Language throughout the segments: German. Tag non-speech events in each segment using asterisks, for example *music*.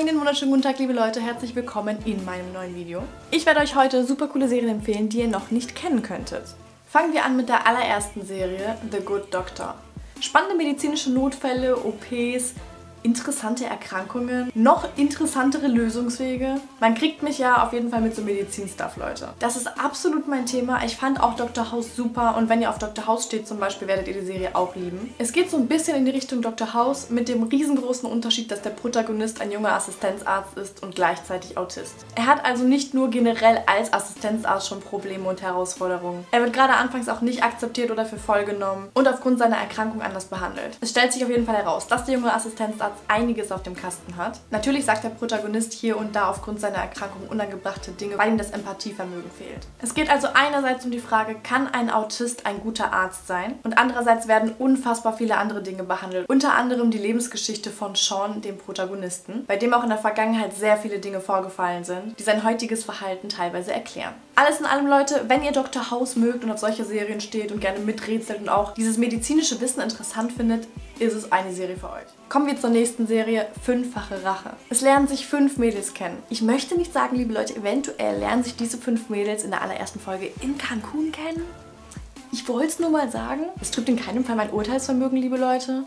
Einen wunderschönen guten Tag, liebe Leute. Herzlich willkommen in meinem neuen Video. Ich werde euch heute super coole Serien empfehlen, die ihr noch nicht kennen könntet. Fangen wir an mit der allerersten Serie, The Good Doctor. Spannende medizinische Notfälle, OPs, interessante Erkrankungen, noch interessantere Lösungswege. Man kriegt mich ja auf jeden Fall mit so Medizinstuff, Leute. Das ist absolut mein Thema. Ich fand auch Dr. House super und wenn ihr auf Dr. House steht zum Beispiel, werdet ihr die Serie auch lieben. Es geht so ein bisschen in die Richtung Dr. House mit dem riesengroßen Unterschied, dass der Protagonist ein junger Assistenzarzt ist und gleichzeitig Autist. Er hat also nicht nur generell als Assistenzarzt schon Probleme und Herausforderungen. Er wird gerade anfangs auch nicht akzeptiert oder für voll genommen und aufgrund seiner Erkrankung anders behandelt. Es stellt sich auf jeden Fall heraus, dass der junge Assistenzarzt Arzt einiges auf dem Kasten hat. Natürlich sagt der Protagonist hier und da aufgrund seiner Erkrankung unangebrachte Dinge, weil ihm das Empathievermögen fehlt. Es geht also einerseits um die Frage, kann ein Autist ein guter Arzt sein? Und andererseits werden unfassbar viele andere Dinge behandelt. Unter anderem die Lebensgeschichte von Sean, dem Protagonisten, bei dem auch in der Vergangenheit sehr viele Dinge vorgefallen sind, die sein heutiges Verhalten teilweise erklären. Alles in allem, Leute, wenn ihr Dr. House mögt und auf solche Serien steht und gerne miträtselt und auch dieses medizinische Wissen interessant findet, ist es eine Serie für euch. Kommen wir zur nächsten Serie, Fünffache Rache. Es lernen sich fünf Mädels kennen. Ich möchte nicht sagen, liebe Leute, eventuell lernen sich diese fünf Mädels in der allerersten Folge in Cancun kennen. Ich wollte es nur mal sagen. Es trübt in keinem Fall mein Urteilsvermögen, liebe Leute.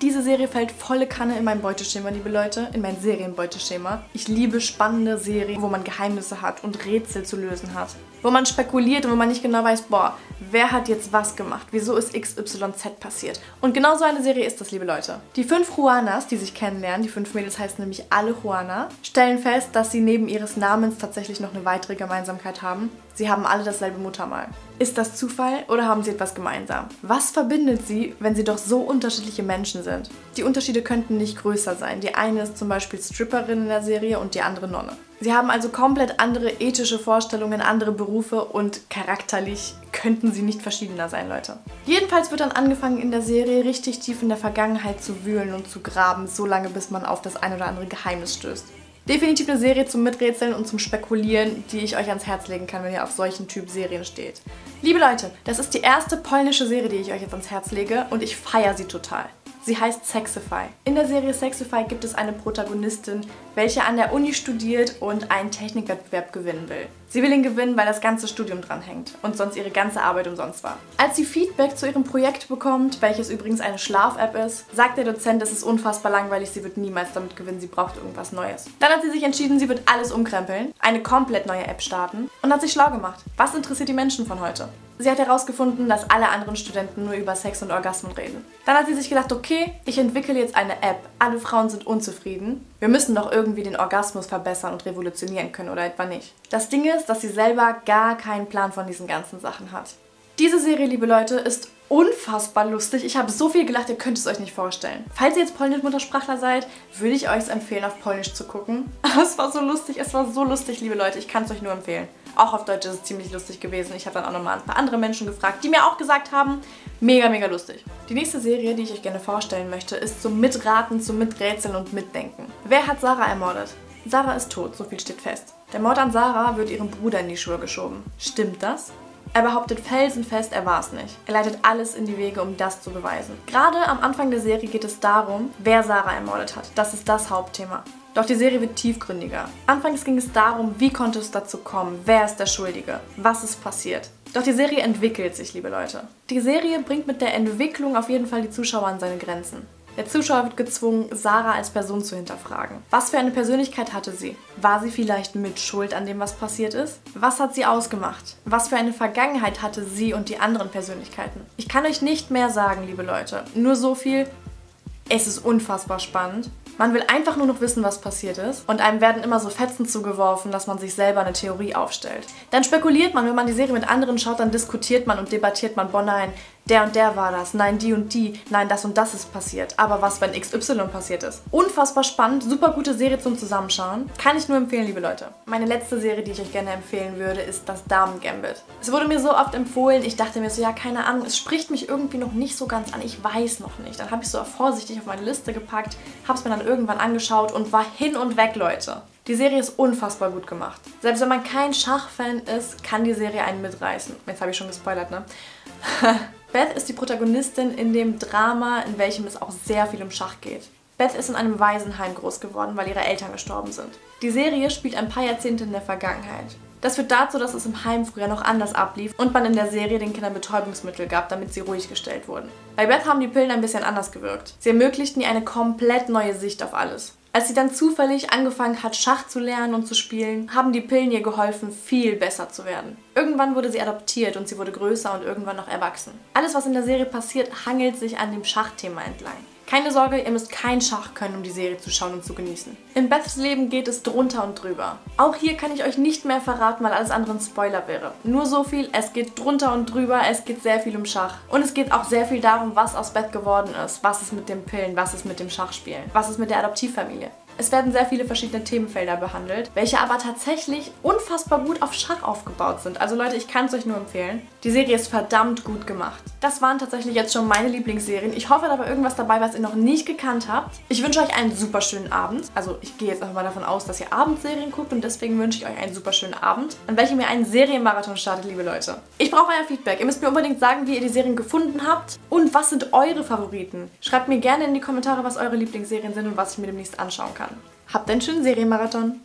Diese Serie fällt volle Kanne in mein Beuteschema, liebe Leute, in mein Serienbeuteschema. Ich liebe spannende Serien, wo man Geheimnisse hat und Rätsel zu lösen hat. Wo man spekuliert und wo man nicht genau weiß, boah, wer hat jetzt was gemacht? Wieso ist XYZ passiert? Und genau so eine Serie ist das, liebe Leute. Die fünf Juanas, die sich kennenlernen, die fünf Mädels heißen nämlich alle Juana, stellen fest, dass sie neben ihres Namens tatsächlich noch eine weitere Gemeinsamkeit haben. Sie haben alle dasselbe Muttermal. Ist das Zufall oder haben sie etwas gemeinsam? Was verbindet sie, wenn sie doch so unterschiedliche Menschen sind? Die Unterschiede könnten nicht größer sein. Die eine ist zum Beispiel Stripperin in der Serie und die andere Nonne. Sie haben also komplett andere ethische Vorstellungen, andere Berufe und charakterlich könnten sie nicht verschiedener sein, Leute. Jedenfalls wird dann angefangen in der Serie richtig tief in der Vergangenheit zu wühlen und zu graben, so lange bis man auf das ein oder andere Geheimnis stößt. Definitiv eine Serie zum Miträtseln und zum Spekulieren, die ich euch ans Herz legen kann, wenn ihr auf solchen Typ Serien steht. Liebe Leute, das ist die erste polnische Serie, die ich euch jetzt ans Herz lege und ich feiere sie total. Sie heißt Sexify. In der Serie Sexify gibt es eine Protagonistin, welche an der Uni studiert und einen Technikwettbewerb gewinnen will. Sie will ihn gewinnen, weil das ganze Studium dranhängt und sonst ihre ganze Arbeit umsonst war. Als sie Feedback zu ihrem Projekt bekommt, welches übrigens eine Schlaf-App ist, sagt der Dozent, es ist unfassbar langweilig, sie wird niemals damit gewinnen, sie braucht irgendwas Neues. Dann hat sie sich entschieden, sie wird alles umkrempeln, eine komplett neue App starten und hat sich schlau gemacht. Was interessiert die Menschen von heute? Sie hat herausgefunden, dass alle anderen Studenten nur über Sex und Orgasmen reden. Dann hat sie sich gedacht, okay, ich entwickle jetzt eine App. Alle Frauen sind unzufrieden. Wir müssen doch irgendwie den Orgasmus verbessern und revolutionieren können oder etwa nicht. Das Ding ist, dass sie selber gar keinen Plan von diesen ganzen Sachen hat. Diese Serie, liebe Leute, ist unfassbar lustig. Ich habe so viel gelacht, ihr könnt es euch nicht vorstellen. Falls ihr jetzt Polnisch-Muttersprachler seid, würde ich euch empfehlen, auf Polnisch zu gucken. *laughs* es war so lustig, es war so lustig, liebe Leute. Ich kann es euch nur empfehlen. Auch auf Deutsch ist es ziemlich lustig gewesen. Ich habe dann auch nochmal ein paar andere Menschen gefragt, die mir auch gesagt haben, mega, mega lustig. Die nächste Serie, die ich euch gerne vorstellen möchte, ist zum Mitraten, zum Miträtseln und Mitdenken. Wer hat Sarah ermordet? Sarah ist tot, so viel steht fest. Der Mord an Sarah wird ihrem Bruder in die Schuhe geschoben. Stimmt das? Er behauptet felsenfest, er war es nicht. Er leitet alles in die Wege, um das zu beweisen. Gerade am Anfang der Serie geht es darum, wer Sarah ermordet hat. Das ist das Hauptthema. Doch die Serie wird tiefgründiger. Anfangs ging es darum, wie konnte es dazu kommen, wer ist der Schuldige, was ist passiert. Doch die Serie entwickelt sich, liebe Leute. Die Serie bringt mit der Entwicklung auf jeden Fall die Zuschauer an seine Grenzen. Der Zuschauer wird gezwungen, Sarah als Person zu hinterfragen. Was für eine Persönlichkeit hatte sie? War sie vielleicht mit Schuld an dem, was passiert ist? Was hat sie ausgemacht? Was für eine Vergangenheit hatte sie und die anderen Persönlichkeiten? Ich kann euch nicht mehr sagen, liebe Leute. Nur so viel. Es ist unfassbar spannend. Man will einfach nur noch wissen, was passiert ist. Und einem werden immer so Fetzen zugeworfen, dass man sich selber eine Theorie aufstellt. Dann spekuliert man, wenn man die Serie mit anderen schaut, dann diskutiert man und debattiert man, boah nein, der und der war das, nein, die und die, nein, das und das ist passiert. Aber was, wenn XY passiert ist? Unfassbar spannend, super gute Serie zum Zusammenschauen. Kann ich nur empfehlen, liebe Leute. Meine letzte Serie, die ich euch gerne empfehlen würde, ist das Damen Gambit. Es wurde mir so oft empfohlen, ich dachte mir so, ja, keine Ahnung, es spricht mich irgendwie noch nicht so ganz an, ich weiß noch nicht. Dann habe ich so vorsichtig auf meine Liste gepackt, habe es mir dann irgendwann angeschaut und war hin und weg, Leute. Die Serie ist unfassbar gut gemacht. Selbst wenn man kein Schachfan ist, kann die Serie einen mitreißen. Jetzt habe ich schon gespoilert, ne? *laughs* Beth ist die Protagonistin in dem Drama, in welchem es auch sehr viel um Schach geht. Beth ist in einem Waisenheim groß geworden, weil ihre Eltern gestorben sind. Die Serie spielt ein paar Jahrzehnte in der Vergangenheit. Das führt dazu, dass es im Heim früher noch anders ablief und man in der Serie den Kindern Betäubungsmittel gab, damit sie ruhig gestellt wurden. Bei Beth haben die Pillen ein bisschen anders gewirkt. Sie ermöglichten ihr eine komplett neue Sicht auf alles. Als sie dann zufällig angefangen hat, Schach zu lernen und zu spielen, haben die Pillen ihr geholfen, viel besser zu werden. Irgendwann wurde sie adoptiert und sie wurde größer und irgendwann noch erwachsen. Alles, was in der Serie passiert, hangelt sich an dem Schachthema entlang. Keine Sorge, ihr müsst kein Schach können, um die Serie zu schauen und zu genießen. In Beths Leben geht es drunter und drüber. Auch hier kann ich euch nicht mehr verraten, weil alles andere ein Spoiler wäre. Nur so viel, es geht drunter und drüber, es geht sehr viel um Schach. Und es geht auch sehr viel darum, was aus Beth geworden ist. Was ist mit den Pillen, was ist mit dem Schachspielen, was ist mit der Adoptivfamilie. Es werden sehr viele verschiedene Themenfelder behandelt, welche aber tatsächlich unfassbar gut auf Schach aufgebaut sind. Also Leute, ich kann es euch nur empfehlen. Die Serie ist verdammt gut gemacht. Das waren tatsächlich jetzt schon meine Lieblingsserien. Ich hoffe, da war irgendwas dabei, was ihr noch nicht gekannt habt. Ich wünsche euch einen super schönen Abend. Also ich gehe jetzt einfach mal davon aus, dass ihr Abendserien guckt und deswegen wünsche ich euch einen super schönen Abend, an welchem ihr einen Serienmarathon startet, liebe Leute. Ich brauche euer Feedback. Ihr müsst mir unbedingt sagen, wie ihr die Serien gefunden habt und was sind eure Favoriten. Schreibt mir gerne in die Kommentare, was eure Lieblingsserien sind und was ich mir demnächst anschauen kann. Habt einen schönen Serienmarathon.